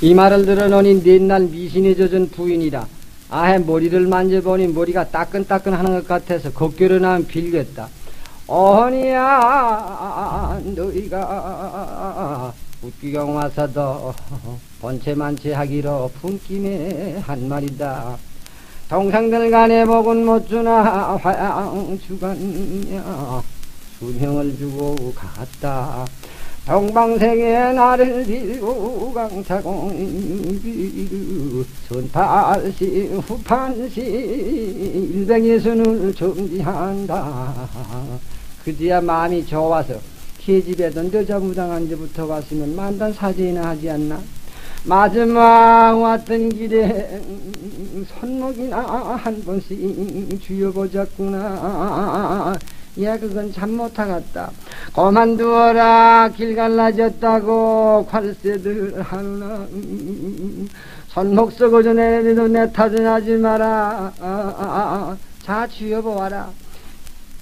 이 말을 들어놓니 옛날 미신에 젖은 부인이라 아해 머리를 만져보니 머리가 따끈따끈하는 것 같아서 걷기로 나면 빌겠다. 어니야 너희가 웃기경 와서도 번체 만체 하기로 분김에 한 말이다. 동생들 간에 복은 못 주나 화양 주간냐 수명을 주고 갔다. 동방생에 나를 빌고 강타공 비루 손팔시 후판시 일백예순을 정지한다. 그제야 마음이 좋아서 계집에 던져자 무당한 데부터 왔으면 만단 사죄나 하지 않나? 마지막 왔던 길에 손목이나 한 번씩 쥐어보자꾸나. 야 그건 참 못하겠다 그만두어라. 길 갈라졌다고 관세들 하느나 손목 썩어져 내리도 내 탓은 하지 마라. 아, 아, 아, 자 쥐어보아라.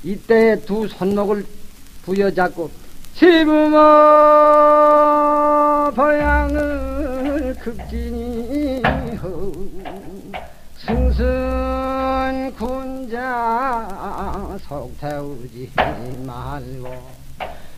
이때 두 손목을 부여잡고 지부모 보양을 극진히 승승 군자 속 태우지 말고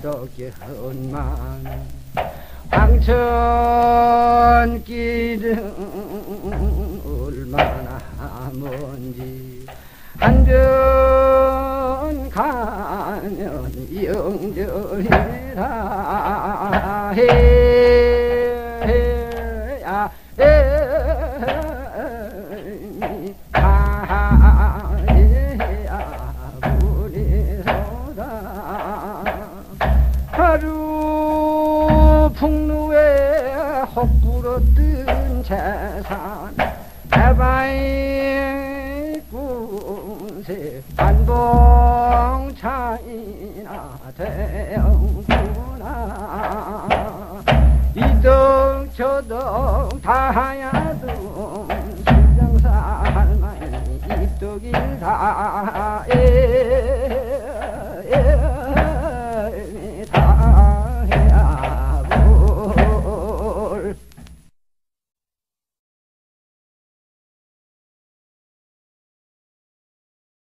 도겨만 황천길은 얼마나 먼지 한변 가면 영절이라 해야 하야 하루 풍루에 혹불었던 재산 해바이 군세 반봉차이나 되었구나. 이덕 저덕 다하야도 신정사 할머니 이덕일 다에